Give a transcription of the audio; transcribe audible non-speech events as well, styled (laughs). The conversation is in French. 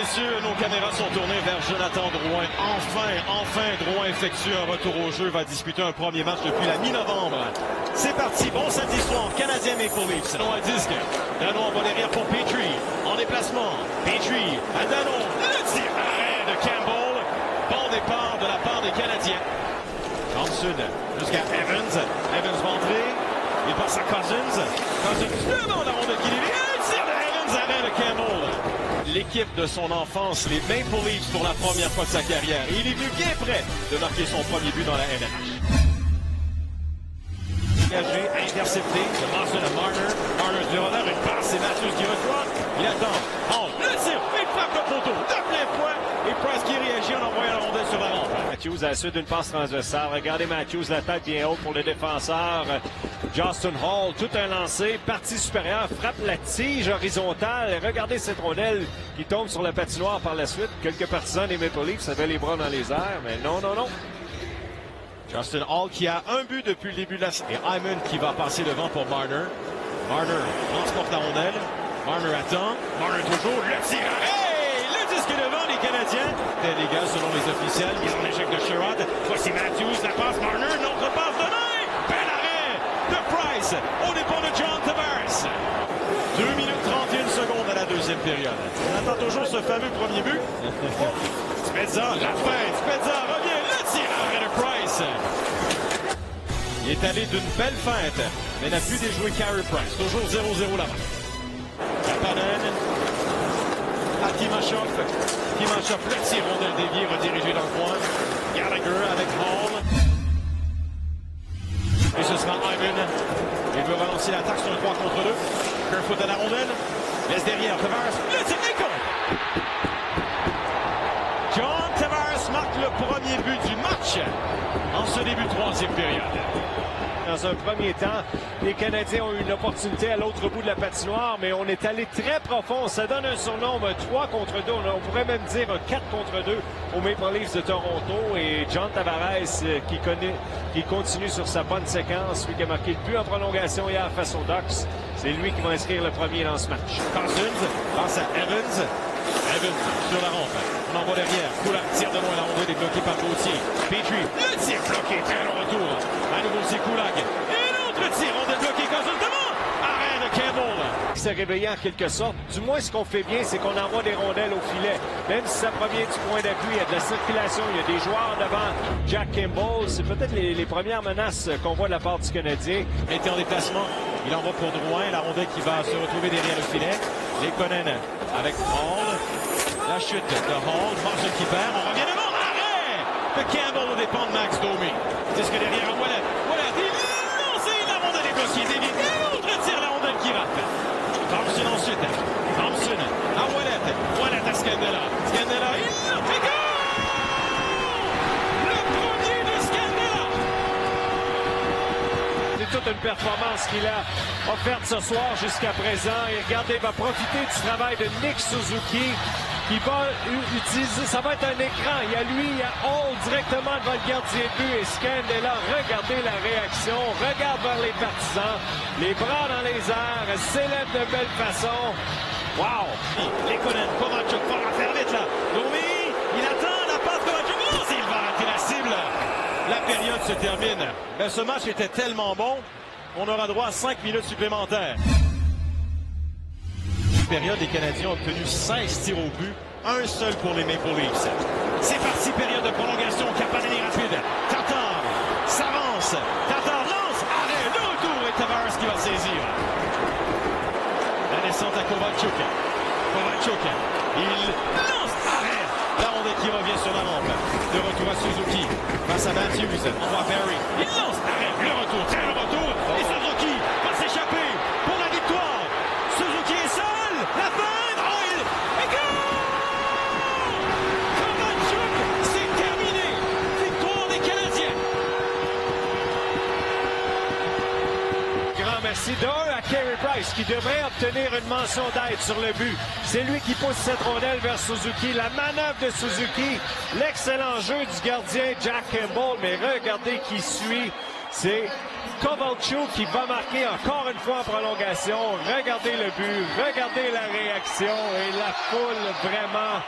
messieurs, nos caméras sont tournées vers Jonathan Drouin. Enfin, enfin, Drouin effectue un retour au jeu, va disputer un premier match depuis la mi-novembre. C'est parti, bon samedi soir, Canadien Maple Leafs. Danon à disque. Danon en derrière pour Petrie. En déplacement. Petrie à Danon. Le tir arrêt de Campbell. Bon départ de la part des Canadiens. Thompson jusqu'à Evans. Evans va entrer. Il passe à Cousins. Cousins devant la ronde de Guilherme. Le tir de Evans, arrêt de Campbell l'équipe de son enfance, les Maple Leafs, pour la première fois de sa carrière. Il est venu bien près de marquer son premier but dans la NH. Engagé, intercepté, de Boston à Marner. Marner revers, une passe, c'est Matthews qui reçoit. Il attend. Oh, le tir, il frappe le poteau, de plein fouet. Et Price qui réagit en envoyant la rondelle sur la rampe. À la suite d'une passe transversale. Regardez Matthews, la tête bien haute pour le défenseur. Justin Hall, tout un lancé, partie supérieure, frappe la tige horizontale. Regardez cette rondelle qui tombe sur la patinoire par la suite. Quelques partisans des Maple Leafs avaient les bras dans les airs, mais non, non, non. Justin Hall qui a un but depuis le début de la Et Hyman qui va passer devant pour Marner. Marner transporte la rondelle. Marner attend. Marner toujours. Le tir. Devant les Canadiens. Des dégâts selon les officiels. Ils ont l'échec de Sherrod. Voici Matthews. La passe Marner. Une autre passe de main. Bel arrêt de Price au départ de John Tavares. 2 minutes 31 secondes à la deuxième période. On attend toujours ce fameux premier but. (laughs) Spezza, la fin. Spezza revient. Le tir arrêt de Price. Il est allé d'une belle feinte, mais n'a plus déjoué Carey Price. Toujours 0-0 là-bas. À Timashov. Timashov, le tir rondelle dévié, redirigé dans le coin. Gallagher avec Hall. Et ce sera Hyman. Il veut relancer l'attaque sur un 3 contre 2. Kerfoot à la rondelle. Laisse derrière Tavares. Le Nico. John Tavares marque le premier but du match en ce début de troisième période. Dans un premier temps, les Canadiens ont eu une opportunité à l'autre bout de la patinoire, mais on est allé très profond. Ça donne un surnombre 3 contre 2. On pourrait même dire 4 contre 2 au Maple Leafs de Toronto. Et John Tavares qui, connaît, qui continue sur sa bonne séquence, lui qui a marqué le but en prolongation hier face aux Ducks. C'est lui qui va inscrire le premier dans ce match. Cousins passe à Evans. Evans sur la rampe. On envoie derrière. Kulak tire de. La rondelle est bloquée par Gauthier. Petrie. Le tir bloqué. Très long retour nouveau, c'est Kulak. Et l'autre tir. On débloqué. Cousins devant. Arrêt de S'est réveillé en quelque sorte. Du moins, ce qu'on fait bien, c'est qu'on envoie des rondelles au filet. Même si ça provient du point d'appui, il y a de la circulation, il y a des joueurs devant. Jack Campbell, c'est peut-être les, premières menaces qu'on voit de la part du Canadien. Était en déplacement. Il envoie pour Drouin. La rondelle qui va se retrouver derrière le filet. Les Conan avec Hall. La chute de Hall. Marshall qui perd. On revient devant. Arrêt de Campbell au dépend de Max Domi. C'est ce que derrière à Wallet. Wallet, il lance la rondelle est bloquée. David. Et l'autre tire la rondelle qui rate. Thompson ensuite. Thompson à Wallet. Wallet à Scandella. Scandella, il l'a fait Le premier de Scandella. C'est toute une performance qu'il a offerte ce soir jusqu'à présent. Et regardez, il va profiter du travail de Nick Suzuki qui va utiliser, ça va être un écran. Il y a lui, il y a Hall directement devant le gardien de but et Scandella. Regardez la réaction, regarde vers les partisans, les bras dans les airs, s'élève de belle façon. Wow! Les Conan, Kovacic, la faire vite là. Domi, il attend la passe Kovacic. Non, il va rater la cible. La période se termine. Mais ce match était tellement bon, on aura droit à 5 minutes supplémentaires période, les Canadiens ont obtenu 16 tirs au but, un seul pour les Maple Leafs. C'est parti, période de prolongation, Kapanen est rapide. Tatar s'avance, Tatar lance, arrêt, le retour et Tavares qui va saisir. La descente à Kovalchuk. Kovalchuk, il lance, arrêt. La rondelle qui revient sur la rampe. De retour à Suzuki, face à Matthews, on voit Barry. Il lance, arrêt, le retour, et Suzuki va s'échapper pour la victoire. Suzuki est seul. La fin! Oh, il... Et goal! Kovalchuk, c'est terminé! Victoire des Canadiens! Grand merci d'un à Carey Price qui devrait obtenir une mention d'aide sur le but. C'est lui qui pousse cette rondelle vers Suzuki. La manœuvre de Suzuki, l'excellent jeu du gardien Jack Campbell, mais regardez qui suit. C'est Kovalchuk qui va marquer encore une fois en prolongation. Regardez le but, regardez la réaction et la foule vraiment